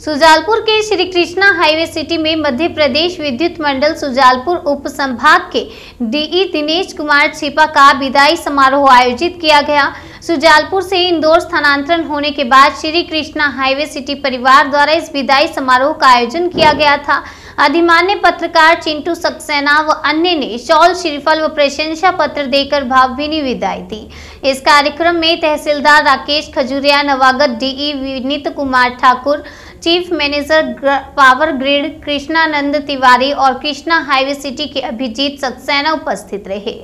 सुजालपुर के Shri Krishna highway city में मध्य प्रदेश विद्युत मंडल सुजालपुर उप संभाग के डीई दिनेश कुमार छिपा का विदाई समारोह आयोजित किया गया। सुजालपुर से इंदौर स्थानांतरण होने के बाद श्री कृष्णा हाईवे सिटी परिवार द्वारा इस विदाई समारोह का आयोजन किया गया था। अधिमान्य पत्रकार चिंटू सक्सेना व अन्य ने शॉल श्रीफल व प्रशंसा पत्र देकर भावभीनी विदाई दी। इस कार्यक्रम में तहसीलदार Rakesh Khajuria, नवागत DE Vineet Kumar Thakur, chief manager power grid Krishnanand Tiwari और कृष्णा हाईवे सिटी के अभिजीत सक्सेना उपस्थित रहे।